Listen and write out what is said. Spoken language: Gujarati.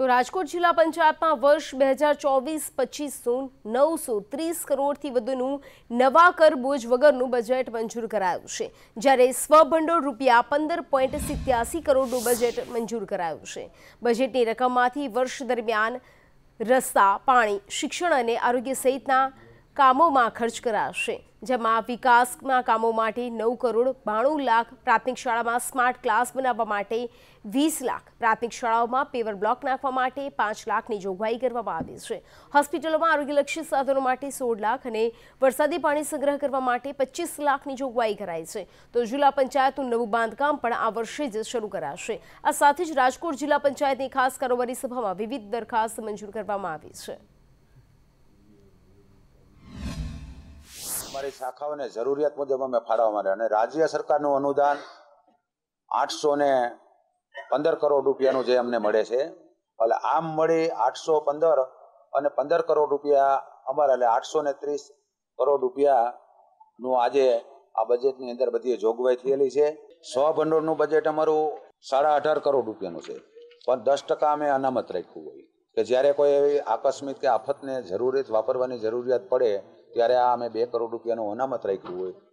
તો રાજકોટ જિલ્લા પંચાયતમાં વર્ષ બે હજાર ચોવીસ પચીસનું નવસો ત્રીસ કરોડથી વધુનું નવા કર બોજ વગરનું બજેટ મંજૂર કરાયું છે. જ્યારે સ્વભંડોળ રૂપિયા પંદર પોઈન્ટ સિત્યાસી કરોડનું બજેટ મંજૂર કરાયું છે. બજેટની રકમમાંથી વર્ષ દરમિયાન રસ્તા, પાણી, શિક્ષણ અને આરોગ્ય સહિતના કામોમાં ખર્ચ કરાશે, જેમાં વિકાસના કામો માટે નવ કરોડ બાણું લાખ પ્રાથમિક શાળામાં સ્માર્ટ ક્લાસ બનાવવા માટે વીસ લાખ પ્રાથમિક શાળાઓમાં પેવર બ્લોક નાખવા માટે પાંચ લાખની જોગવાઈ કરવામાં આવી છે. હોસ્પિટલોમાં આરોગ્યલક્ષી સાધનો માટે સોળ લાખ અને વરસાદી પાણી સંગ્રહ કરવા માટે પચીસ લાખની જોગવાઈ કરાઈ છે. તો જિલ્લા પંચાયતનું નવું બાંધકામ પણ આ વર્ષે જ શરૂ કરાશે. આ સાથે જ રાજકોટ જિલ્લા પંચાયતની ખાસ કારોબારી સભામાં વિવિધ દરખાસ્ત મંજૂર કરવામાં આવી છે. અમારી શાખાઓને જરૂરિયાત મુજબ અમે ફાળવવા માટે અને રાજ્ય સરકારનું અનુદાન આઠસો ને પંદર કરોડ રૂપિયાનું જે અમને મળે છે, એટલે આમ મળી આઠસો પંદર અને પંદર કરોડ રૂપિયા અમારા, એટલે આઠસો ને ત્રીસ કરોડ રૂપિયાનું આજે આ બજેટની અંદર બધી જોગવાઈ થયેલી છે. સો ભંડોળનું બજેટ અમારું સાડા અઢાર કરોડ રૂપિયાનું છે. પણ દસ ટકા અમે અનામત રાખ્યું હોય. કે જ્યારે કોઈ એવી આકસ્મિક કે આફતને જરૂરિયાત, વાપરવાની જરૂરિયાત પડે ત્યારે આ અમે બે કરોડ રૂપિયાનું અનામત રાખ્યું હોય.